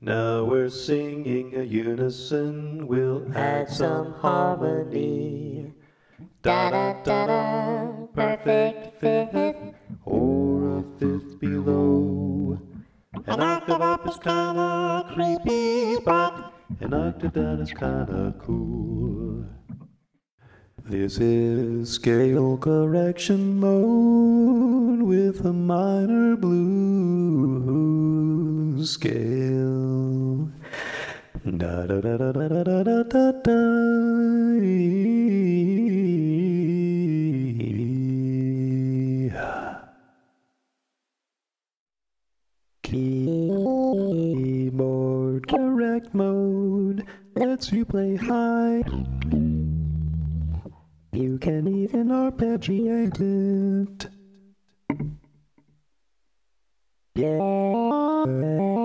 Now we're singing a unison, we'll add some harmony. Da da da da, perfect fifth. Or a fifth below. An octave up is kinda creepy, but an octave down is kinda cool. This is scale correction mode with a minor blues scale. Da da da da da da da da da. Keyboard correct mode lets you play high. You can even arpeggiate it. Yeah.